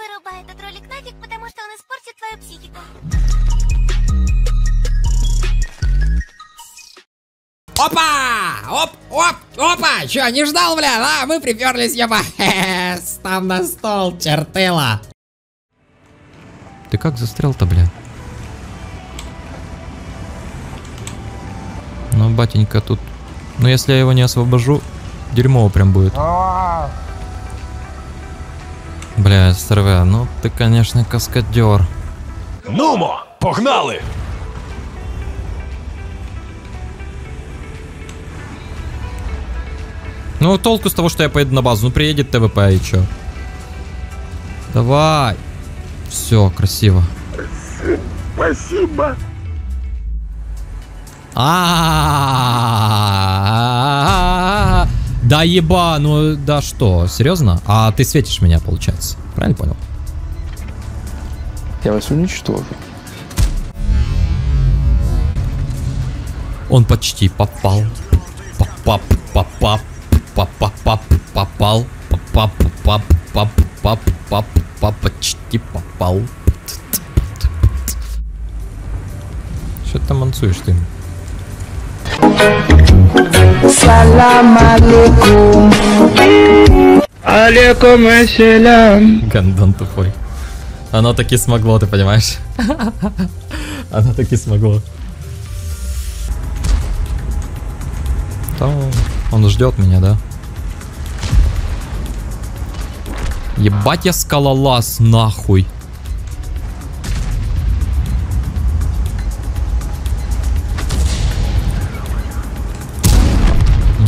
Вырубай этот ролик нафиг, потому что он испортит твою психику. Опа! Оп, оп, опа! Чё, не ждал, бля? А, мы приперлись, еба. Став на стол, чертыла. Ты как застрял-то, бля? Ну, батенька, тут... Ну, если я его не освобожу, дерьмово прям будет. Бля, СРВ, ну ты, конечно, каскадер. Нумо, погнали! Ну, толку с того, что я поеду на базу. Ну, приедет ТВП и чё? Давай. Все, красиво. Спасибо. А, Да еба, ну да что, серьезно? А ты светишь меня, получается. Правильно понял? Я вас уничтожу. Он почти попал. Попап, попап, попап, попал. Попап, попап, попап, попап, почти попал. Что ты там мансуешь ты? Салам алейкум. Алейкум ассалям. Гандон тупой. Оно таки смогло, ты понимаешь? Оно таки смогло. Там он ждет меня, да? Ебать я скалолаз, нахуй.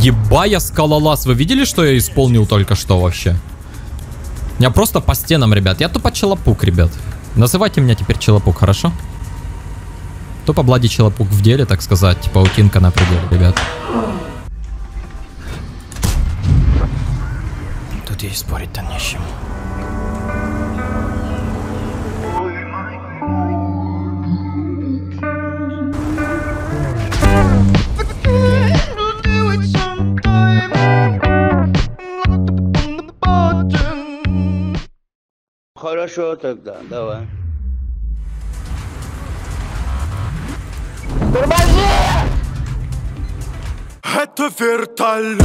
Еба я скалолаз. Вы видели, что я исполнил только что вообще? Я просто по стенам, ребят. Я тупо челопук, ребят. Называйте меня теперь челопук, хорошо? Тупо Блади челопук в деле, так сказать. Паутинка на пределе, ребят. Тут ей спорить-то не с чем. Хорошо тогда, давай. Это вертолет!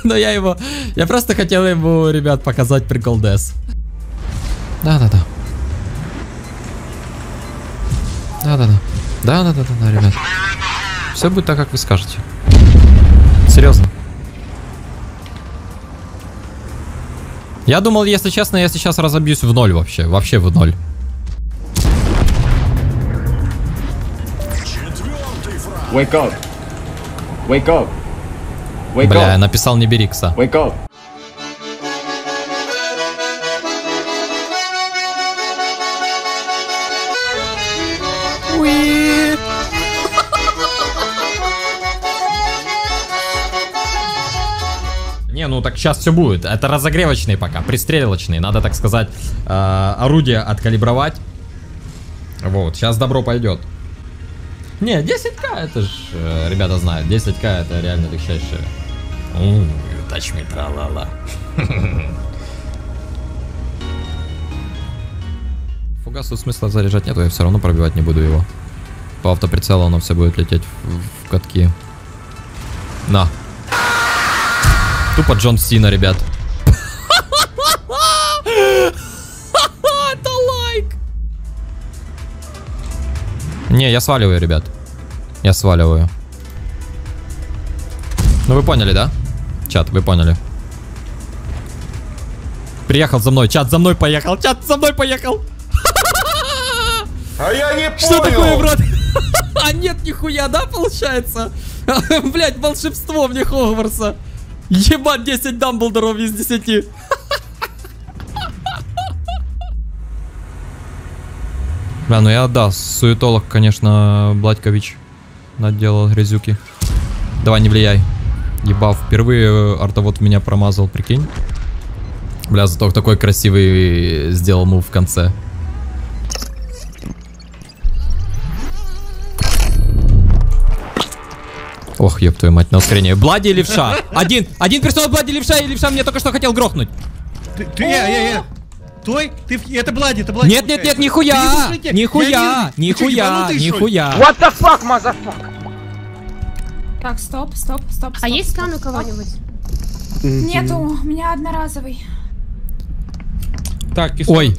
Но я его... Я просто хотел ему, ребят, показать прикол Дес. Да-да-да. Да-да-да. Да-да-да-да, ребят. Все будет так, как вы скажете. Серьезно. Я думал, если честно, я сейчас разобьюсь в ноль вообще. Вообще в ноль. Wake up. Wake up. Wake Бля, я up. написал не Берикса. Wake up. Не, ну так сейчас все будет. Это разогревочный пока, пристрелочный. Надо, так сказать, э, орудие откалибровать. Вот, сейчас добро пойдет. Не, 10к это ж, э, ребята знают, 10к это реально легчайшее. Touch me, тралала. Фугасу смысла заряжать нету, я все равно пробивать не буду его. По автоприцелу оно все будет лететь в, в катки. На. Тупо Джон Сина, ребят. Это лайк. Не, я сваливаю, ребят. Я сваливаю. Ну вы поняли, да? Чат, вы поняли. Приехал за мной, чат за мной поехал, чат за мной поехал. А я не Что такое, брат? А нет, нихуя, да, получается? Блять, волшебство мне Хогвартса. Ебать, 10 Дамблдоров из 10. Бля, ну я, да, суетолог, конечно, Бладькович наделал грязюки. Давай, не влияй. Ебав, впервые артовод меня промазал, прикинь. Бля, зато такой красивый сделал мув в конце. Ох, ёб твою мать, на ускорение. Блади и левша. Один, один персонаж Блади левша, и левша мне только что хотел грохнуть. Ты, ты, я, я, я. Той, ты, это Блади, это Блади. Нет, нет, нет, нихуя! Нихуя! Нихуя! Нихуя! What the fuck, motherfucker? Так, стоп, стоп, стоп. А стоп, есть стоп, скан у кого-нибудь? Нету, у меня одноразовый. Так, Ой.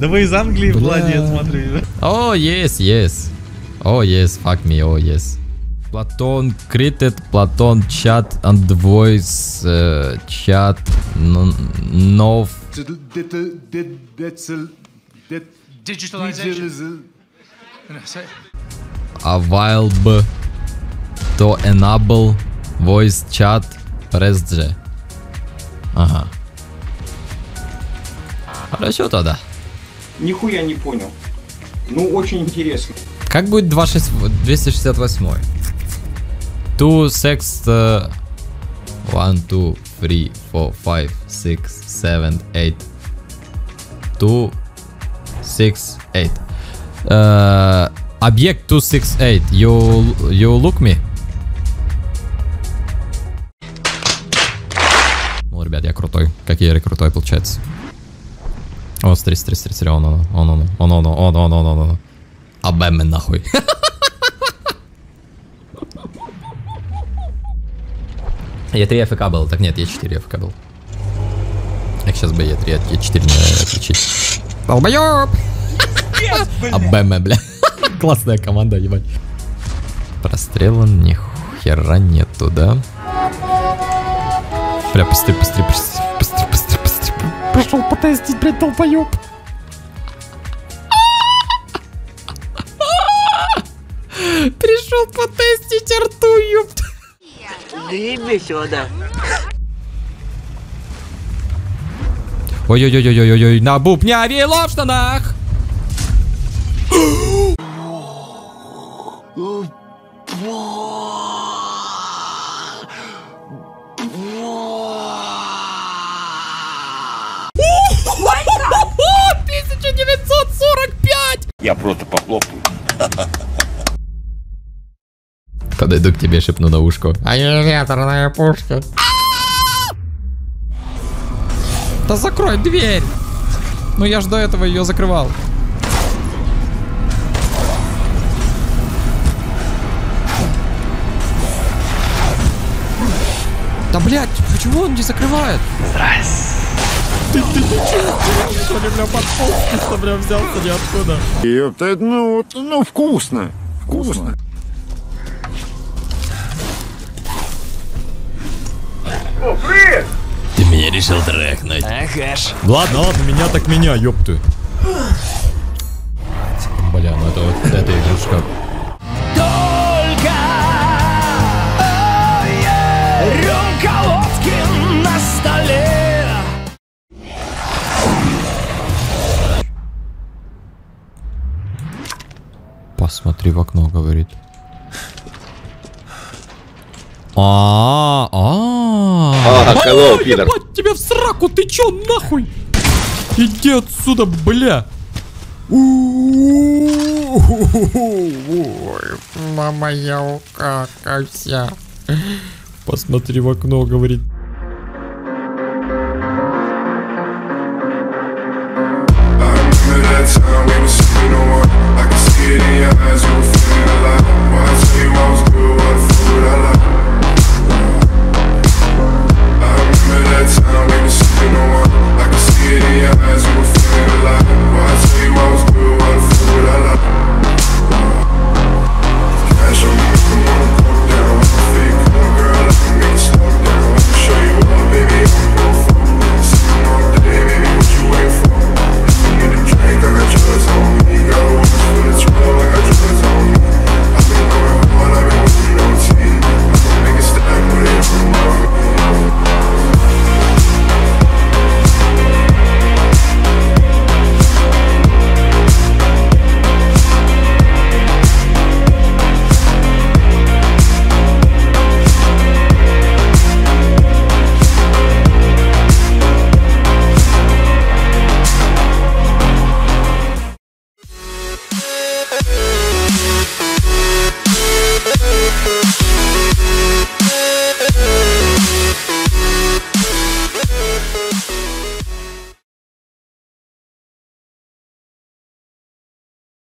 Да вы из Англии, Влади, я смотрю. О, yes, yes. О, yes, fuck me, о, yes. Платон created, Платон chat and voice uh, chat n- no available to enable voice chat press G. Ага. Хорошо тогда. Нихуя не понял. Ну, очень интересно. Как будет 26 268? Two, six, uh, one, two, three, four, five, six, seven, eight. Two, six, eight. Uh, объект 268. You, you look me? Ну, ребят, я крутой. Как я крутой, получается. О, смотри, смотри, смотри, смотри, он, он, он, он, он, он, он, он, он, он, он. Абэме нахуй. Е3 АФК был. Так нет, Е4 АФК был. Как сейчас бы Е3 от Е4 не отличить. Долбоёб! Абэме, бля. Классная команда, ебать. Прострела ни хера нету, да? Бля, быстрее, быстрее, быстрее, Пришел потестить, блядь, долбоеб. Пришел потестить рту, ёпт. Гриби сюда. Ой-ой-ой-ой-ой-ой, на бубняве в штанах. Я просто похлопаю. Подойду к тебе, шепну на ушко. Аннигиляторная пушка. Да закрой дверь! Ну я ж до этого ее закрывал. Да блять, почему он не закрывает? Здрасте. Ты, ты ничего, что ли, бля, подполз, что, бля, взялся ниоткуда. Ёпта, ну, вот, ну, вкусно. Вкусно. Ты меня решил трахнуть. Ага ж. Ладно, ладно, меня так меня, ёпты. Бля, ну это вот эта игрушка. Посмотри в окно, говорит. А, а, А, hello, О, пидор. ебать, тебя в сраку, ты чё, нахуй? Иди отсюда, бля. Мама, я укакался. Посмотри в окно, говорит.